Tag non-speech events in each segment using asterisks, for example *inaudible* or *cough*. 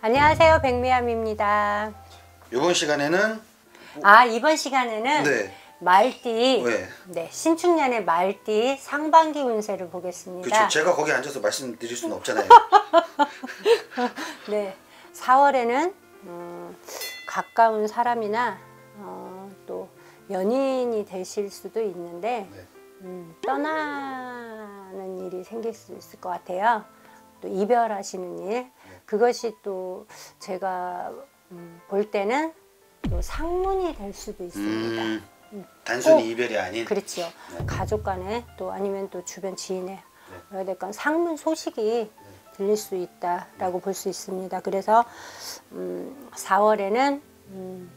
안녕하세요 백미암입니다 이번 시간에는 아 이번 시간에는 네. 말띠 왜? 네, 신축년의 말띠 상반기 운세를 보겠습니다 그렇죠. 제가 거기 앉아서 말씀드릴 수는 없잖아요. *laughs* 네, 4월에는 음, 가까운 사람이나 어, 또 연인이 되실 수도 있는데 네. 음, 떠나는 일이 생길 수 있을 것 같아요. 또 이별하시는 일 그것이 또 제가 음, 볼 때는 또 상문이 될 수도 있습니다. 음, 단순히 꼭 이별이 아닌 그렇죠. 네. 가족 간에 또 아니면 또 주변 지인의 어쨌건 상문 소식이 들릴 수 있다라고 볼수 있습니다. 그래서 음, 4월에는 음,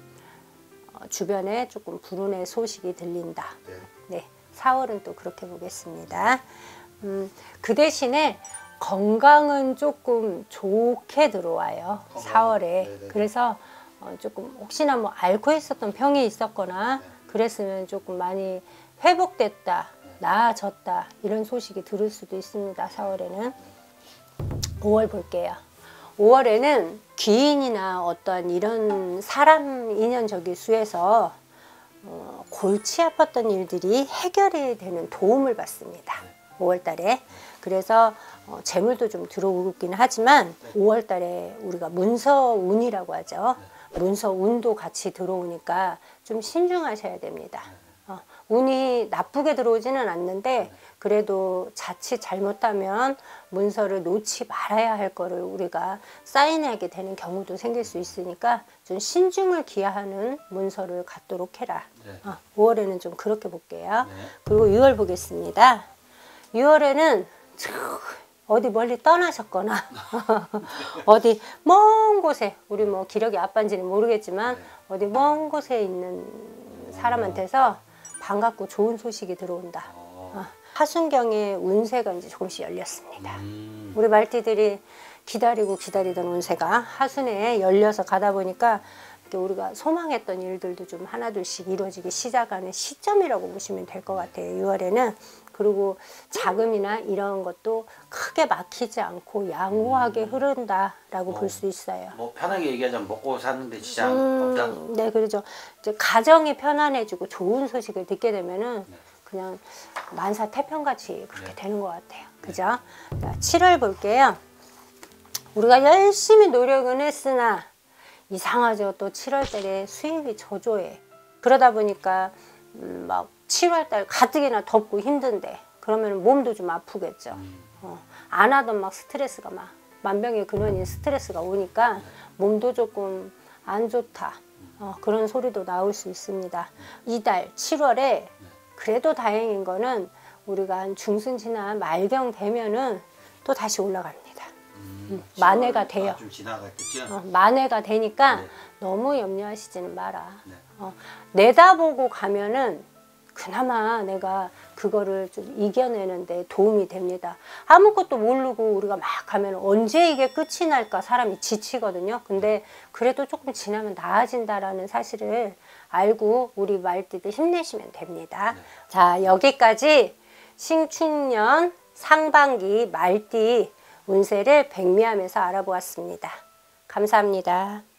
어, 주변에 조금 불운의 소식이 들린다. 네. 네, 4월은 또 그렇게 보겠습니다. 음, 그 대신에 건강은 조금 좋게 들어와요. 건강. 4월에. 네네. 그래서 어, 조금 혹시나 뭐 앓고 있었던 병이 있었거나 네. 그랬으면 조금 많이 회복됐다, 나아졌다 이런 소식이 들을 수도 있습니다. 4월에는 5월 볼게요. 5월에는 귀인이나 어떠한 이런 사람 인연적인 수에서 어, 골치 아팠던 일들이 해결이 되는 도움을 받습니다. 5월 달에. 그래서 어, 재물도 좀 들어오긴 하지만 5월 달에 우리가 문서운이라고 하죠. 문서운도 같이 들어오니까 좀 신중하셔야 됩니다. 어, 운이 나쁘게 들어오지는 않는데 그래도 자칫 잘못하면 문서를 놓지 말아야 할 거를 우리가 사인하게 되는 경우도 생길 수 있으니까 좀 신중을 기하는 문서를 갖도록 해라. 네. 어, 5월에는 좀 그렇게 볼게요. 네. 그리고 6월 보겠습니다. 6월에는 어디 멀리 떠나셨거나 *laughs* 어디 먼 곳에 우리 뭐 기력이 아빠인지는 모르겠지만 네. 어디 먼 곳에 있는 사람한테서 반갑고 좋은 소식이 들어온다. 어. 어, 하순경의 운세가 이제 조금씩 열렸습니다. 음, 우리 말띠들이 기다리고 기다리던 운세가 하순에 열려서 가다 보니까 우리가 소망했던 일들도 좀 하나둘씩 이루어지기 시작하는 시점이라고 보시면 될 것 같아요. 6월에는 그리고 자금이나 이런 것도 크게 막히지 않고 양호하게 흐른다라고 볼수 있어요. 뭐 편하게 얘기하자면 먹고 사는데 지장 없다. 음, 네, 그렇죠. 이제 가정이 편안해지고 좋은 소식을 듣게 되면은 그냥 만사 태평같이 그렇게 네. 되는 것 같아요. 그죠? 자, 7월 볼게요. 우리가 열심히 노력은 했으나 이상하죠. 또 7월 달에 수입이 저조해. 그러다 보니까 음, 막 7월 달 가뜩이나 덥고 힘든데 그러면 몸도 좀 아프겠죠. 어, 안 하던 막 스트레스가 막 만병의 근원인 스트레스가 오니까 몸도 조금 안 좋다. 어, 그런 소리도 나올 수 있습니다. 이달 7월에 그래도 다행인 거는 우리가 한 중순 지나 말경 되면은 또 다시 올라갑니다. 음, 만회가 돼요. 아. 어, 만회가 되니까 네. 너무 염려하시지는 마라. 네. 어, 내다보고 가면은 그나마 내가 그거를 좀 이겨내는데 도움이 됩니다. 아무것도 모르고 우리가 막 가면 언제 이게 끝이 날까 사람이 지치거든요. 근데 그래도 조금 지나면 나아진다라는 사실을 알고 우리 말띠들 힘내시면 됩니다. 자, 여기까지 신축년 상반기 말띠 운세를 백미하면서 알아보았습니다. 감사합니다.